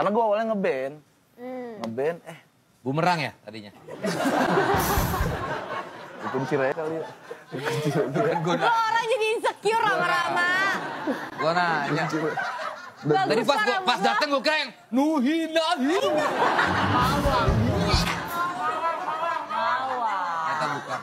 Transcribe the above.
Karena gue awalnya ngeband. Hmm. Ngeband, eh. Bumerang ya tadinya? Dikunci aja kali ya. Gue orang jadi insecure lama-lama. Gue nanya. Tadi pas, gue pas dateng gue kira Nuhina Hina. Mawang. Mawang. Mawang. Mawang.